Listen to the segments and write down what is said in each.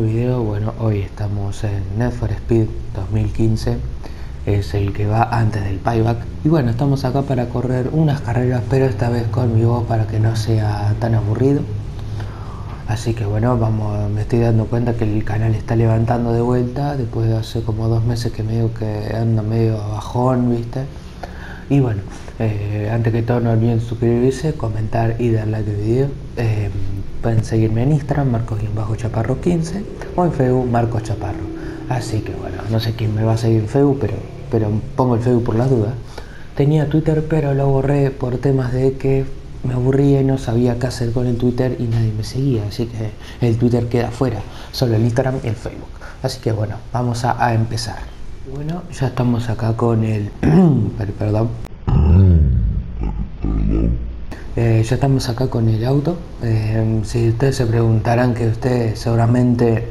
video. Bueno, hoy estamos en for Speed 2015. Es el que va antes del payback. Y bueno, estamos acá para correr unas carreras, pero esta vez con mi voz para que no sea tan aburrido. Así que bueno, vamos, me estoy dando cuenta que el canal está levantando de vuelta. Después de hace como dos meses que medio que anda medio bajón, ¿viste? Y bueno, eh, antes que todo no olviden suscribirse, comentar y dar like al video. Eh, pueden seguirme en Instagram, Marcos-Chaparro15 o en Facebook, Marcos Chaparro. Así que bueno, no sé quién me va a seguir en Facebook, pero, pero pongo el Facebook por las dudas. Tenía Twitter, pero lo borré por temas de que me aburría y no sabía qué hacer con el Twitter y nadie me seguía. Así que el Twitter queda fuera, solo el Instagram y el Facebook. Así que bueno, vamos a, a empezar. Bueno, ya estamos acá con el... perdón. Eh, ya estamos acá con el auto. Eh, si ustedes se preguntarán que ustedes seguramente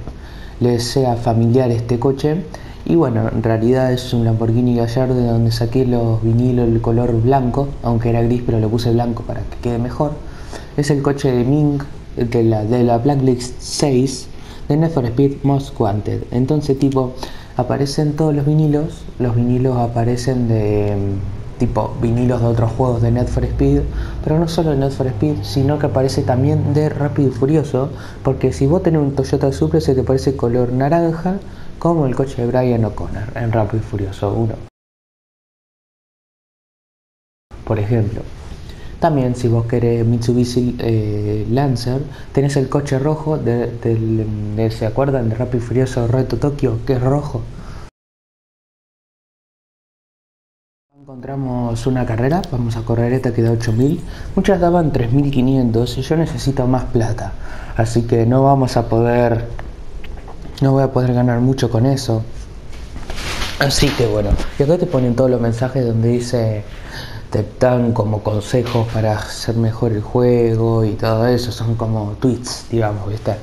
les sea familiar este coche. Y bueno, en realidad es un Lamborghini Gallardo de donde saqué los vinilos el color blanco, aunque era gris pero lo puse blanco para que quede mejor. Es el coche de Ming de la, de la Blacklist 6 de Need for Speed Most Wanted. Entonces tipo, aparecen todos los vinilos, los vinilos aparecen de tipo vinilos de otros juegos de Need for Speed, pero no solo de Need for Speed, sino que aparece también de Rápido y Furioso, porque si vos tenés un Toyota Supra se te parece color naranja, como el coche de Brian O'Connor en Rápido y Furioso 1. Por ejemplo, también si vos querés Mitsubishi eh, Lancer, tenés el coche rojo de, de, ¿se acuerdan? De Rápido y Furioso Reto Tokio, que es rojo. Encontramos una carrera, vamos a correr esta que da 8000, muchas daban 3500 y yo necesito más plata, así que no vamos a poder, no voy a poder ganar mucho con eso. Así que bueno, y acá te ponen todos los mensajes donde dice, te dan como consejos para hacer mejor el juego y todo eso, son como tweets, digamos, ¿viste?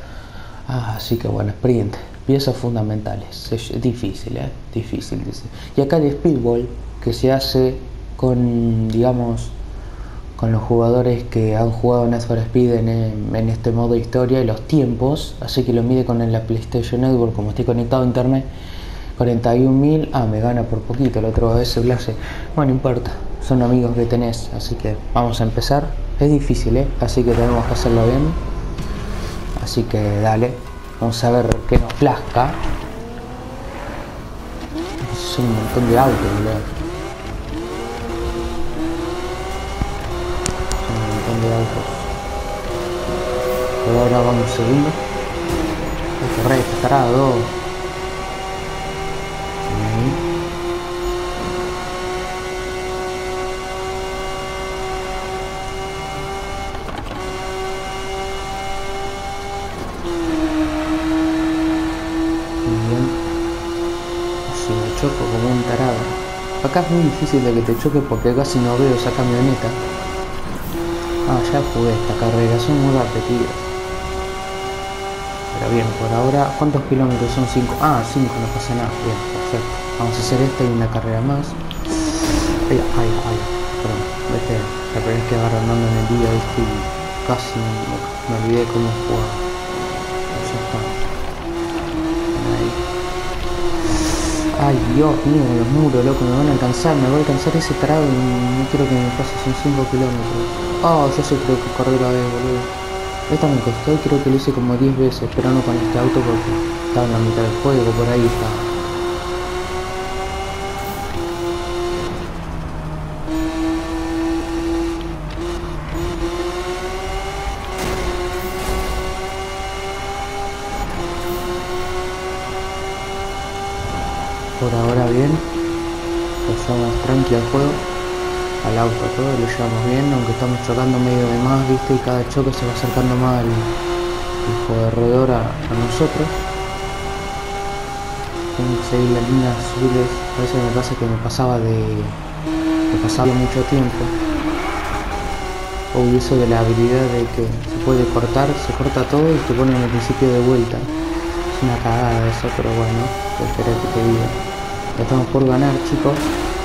Ah, así que bueno, sprint, piezas fundamentales, es difícil, ¿eh? Difícil, dice. Y acá el speedball que se hace con, digamos, con los jugadores que han jugado Need for Speed en, este modo historia y los tiempos, así que lo mide con la PlayStation Network, como estoy conectado a internet, 41.000, ah, me gana por poquito, el otro vez se hace, bueno, no importa, son amigos que tenés, así que vamos a empezar, es difícil, ¿eh? así que tenemos que hacerlo bien, así que dale, vamos a ver qué nos plazca, es un montón de autos, de ahora vamos segundo. Hay que re tarado. Bien. Si me choco como un tarado. Acá es muy difícil de que te choque porque casi no veo esa camioneta. Ah, ya jugué esta carrera, son muy repetidas. Pero bien, por ahora, ¿cuántos kilómetros son 5? Ah, 5, no pasa nada. Bien, perfecto. Vamos a hacer esta y una carrera más. Ay, ay, ay. Perdón, vete, la primera vez que agarro andando en el día, viste, y casi me, me olvidé cómo jugar. Ya está. Ahí. Ay, Dios mío, los muros, loco, me van a alcanzar, me voy a alcanzar ese tarado y no quiero que me pase, son 5 kilómetros. Oh, yo sé creo que correr la vez, boludo. Esta me costó y creo que lo hice como 10 veces, pero no con este auto porque estaba en la mitad del juego, por ahí está. Tranqui al juego al auto, todo lo llevamos bien, aunque estamos chocando medio de más, viste, y cada choque se va acercando más el, corredor a, nosotros. Tengo que seguir las líneas azules, a veces me pasa que me pasaba de, de pasaba mucho tiempo. O eso de la habilidad de que se puede cortar, se corta todo y te pone en el principio de vuelta. Es una cagada eso, pero bueno, espera que te diga. Ya estamos por ganar chicos,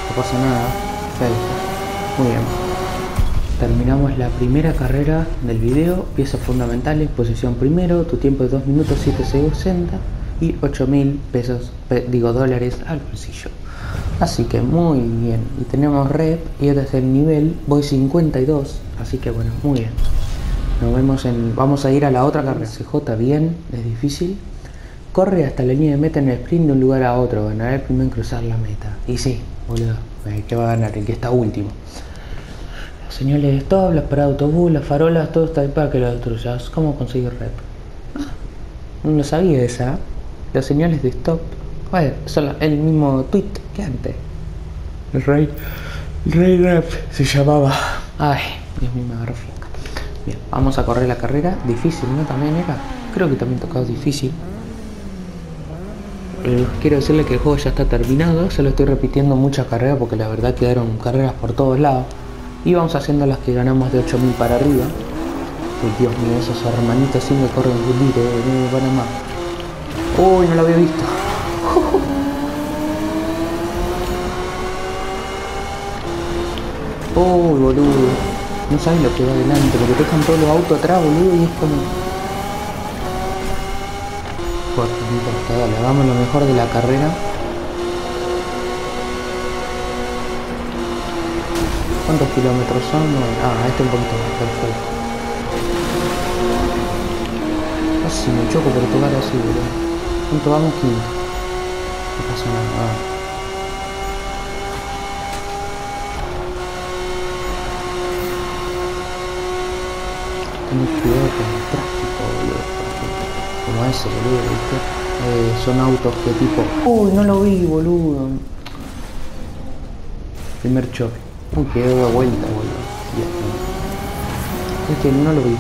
no pasa nada. Perfecto. Muy bien. Terminamos la primera carrera del video, piezas fundamentales, posición primero, tu tiempo de 2 minutos 7 segundos 60 y 8 mil pesos, digo dólares al bolsillo. Así que muy bien. Tenemos rep y este es el nivel, voy 52, así que bueno, muy bien. Nos vemos en, vamos a ir a la otra carrera. CJ bien, es difícil. Corre hasta la línea de meta en el sprint de un lugar a otro, ganará el primero en cruzar la meta. Y sí, boludo, ¿qué va a ganar? El que está último. Las señales de stop, las paradas de autobús, las farolas, todo está ahí para que lo destruyas. ¿Cómo conseguir rep? Ah, no lo sabía esa. Las señales de stop bueno, son el mismo tweet que antes. El rey, el rey rap se llamaba. Ay, Dios mío, me agarró Bien, vamos a correr la carrera. Difícil, ¿no? También era. Creo que también tocado difícil. Eh, quiero decirle que el juego ya está terminado. Solo estoy repitiendo muchas carreras porque la verdad quedaron carreras por todos lados. Y vamos haciendo las que ganamos de 8000 para arriba. Uy, Dios mío, esos hermanitos sí me corren líder de Panamá. Uy, no lo había visto. Oh, boludo. No sabes lo que va adelante, porque dejan todos los autos atrás, boludo, y es como... Por dale, hagamos lo mejor de la carrera. ¿Cuántos kilómetros son? Ah, este un poquito más, perfecto. Casi me choco por tocar así, boludo. ¿Cuánto vamos? Quinto. No pasa nada. Ah. Ten cuidado con el boludo. Como ese, boludo, ¿viste? Eh, son autos que tipo... Uy, no lo vi, boludo. Primer choque. Uy, quedó de vuelta, boludo. Es que no lo vi.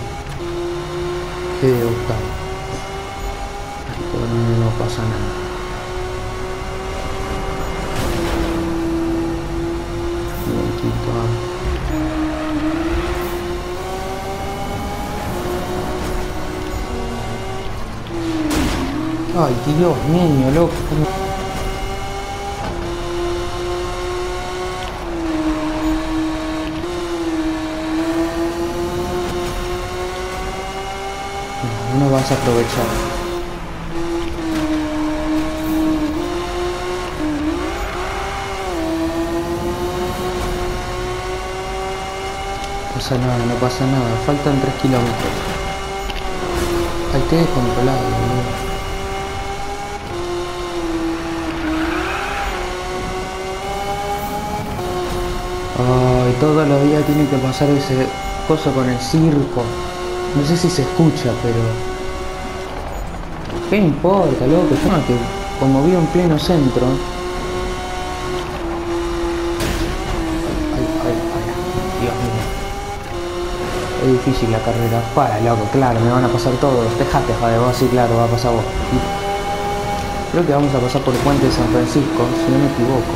Quedé octavo. Pero no, no pasa nada. Un quinto Ay, Dios, niño, loco. No vas a aprovechar. No pasa nada, no pasa nada. Faltan 3 kilómetros. Hay que descontrolado, todos los días tiene que pasar ese coso con el circo. No sé si se escucha, pero... ¿Qué importa, loco? Yo que como vivo en pleno centro... Ay, ay, ay, Dios mío. Es difícil la carrera. Para, loco, claro, me van a pasar todos. Dejate, joder, vos sí, claro, va a pasar vos. Creo que vamos a pasar por el puente de San Francisco, si no me equivoco.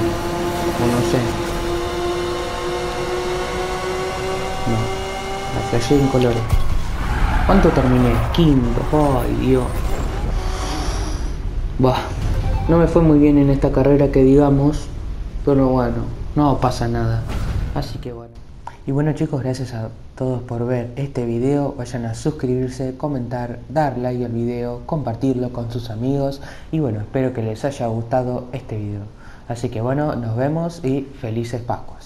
O no sé. Flashé en colores. ¿Cuánto terminé? Quinto. Ay, Dios. Bah. No me fue muy bien en esta carrera que digamos. Pero bueno, no pasa nada. Así que bueno. Y bueno chicos, gracias a todos por ver este video. Vayan a suscribirse, comentar, dar like al video, compartirlo con sus amigos. Y bueno, espero que les haya gustado este video. Así que bueno, nos vemos y felices Pascuas.